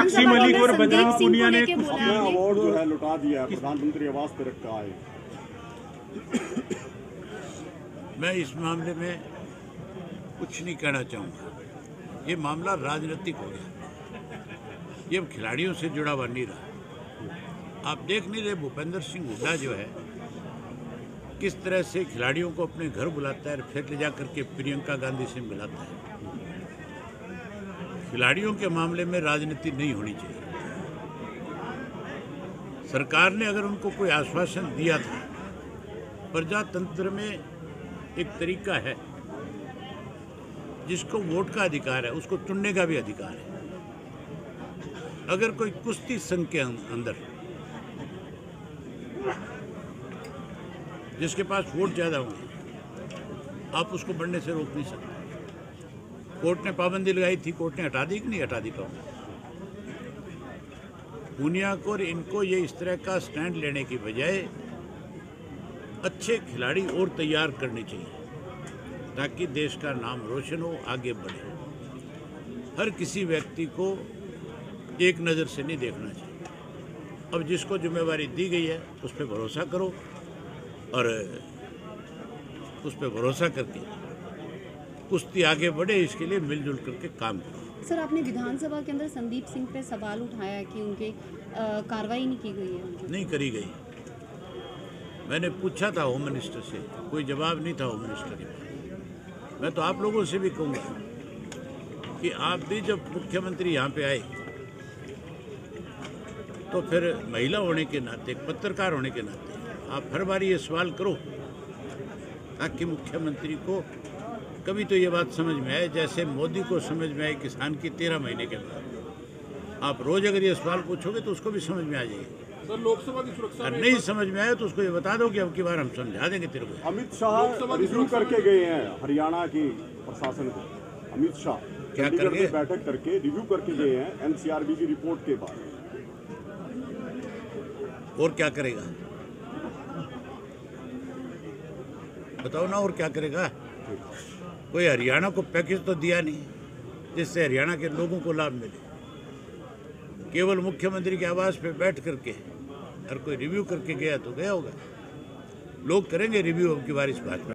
साक्षी मलिक और बजरंग पूनिया ने अपना अवार्ड। जो है लुटा दिया प्रधानमंत्री आवास पे रखा है। मैं इस मामले में कुछ नहीं कहना चाहूँगा। ये मामला राजनीतिक हो गया। ये खिलाड़ियों से जुड़ा हुआ नहीं रहा। आप देख नहीं रहे भूपेंद्र सिंह हुड्डा जो है किस तरह से खिलाड़ियों को अपने घर बुलाता है और फिर ले जा करके प्रियंका गांधी से मिलाता है। खिलाड़ियों के मामले में राजनीति नहीं होनी चाहिए। सरकार ने अगर उनको कोई आश्वासन दिया था, प्रजातंत्र में एक तरीका है, जिसको वोट का अधिकार है, उसको चुनने का भी अधिकार है। अगर कोई कुश्ती संघ के अं- अंदर, जिसके पास वोट ज़्यादा होंगे, आप उसको बढ़ने से रोक नहीं सकते। कोर्ट ने पाबंदी लगाई थी, कोर्ट ने हटा दी कि नहीं हटा दी पाबंदी पूनिया को इनको ये इस तरह का स्टैंड लेने की बजाय अच्छे खिलाड़ी और तैयार करने चाहिए, ताकि देश का नाम रोशन हो, आगे बढ़े। हर किसी व्यक्ति को एक नज़र से नहीं देखना चाहिए। अब जिसको जिम्मेवारी दी गई है, उस पर भरोसा करो और उस पर भरोसा करके कुश्ती आगे बढ़े इसके लिए मिलजुल करके काम करो। सर आपने विधानसभा के अंदर संदीप सिंह पे सवाल उठाया कि उनके कार्रवाई नहीं की गई है नहीं करी गई। मैंने पूछा था होम मिनिस्टर से कोई जवाब नहीं था होम मिनिस्टर के मैं तो आप लोगों से भी कहूँगा कि आप भी जब मुख्यमंत्री यहाँ पे आए तो फिर महिला होने के नाते पत्रकार होने के नाते आप हर बार ये सवाल करो ताकि मुख्यमंत्री को कभी तो ये बात समझ में आए जैसे मोदी को समझ में आए किसान की तेरह महीने के बाद। आप रोज अगर ये सवाल पूछोगे तो उसको भी समझ में आ जाएगी। सर लोकसभा की सुरक्षा और नहीं समझ में आया तो उसको ये बता दो कि अब की बार हम समझा देंगे तेरे को अमित शाह रिव्यू करके गए हैं हरियाणा की प्रशासन को। अमित शाह क्या करके? बैठक करके रिव्यू करके गए हैं एनसीआरबी की रिपोर्ट के बाद। और क्या करेगा? बताओ ना और क्या करेगा? कोई हरियाणा को पैकेज तो दिया नहीं, जिससे हरियाणा के लोगों को लाभ मिले। केवल मुख्यमंत्री के आवास पे बैठ करके और कोई रिव्यू करके गया तो गया होगा। लोग करेंगे रिव्यू अब की बारिश भाजपा